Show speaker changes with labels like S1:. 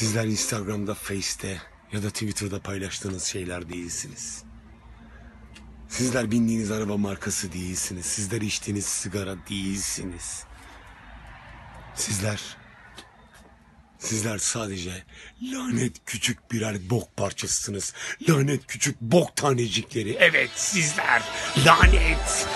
S1: Sizler Instagram'da, Face'te ya da Twitter'da paylaştığınız şeyler değilsiniz. Sizler bindiğiniz araba markası değilsiniz. Sizler içtiğiniz sigara değilsiniz. Sizler Sizler sadece lanet küçük birer bok parçasısınız. Lanet küçük bok tanecikleri. Evet sizler lanet.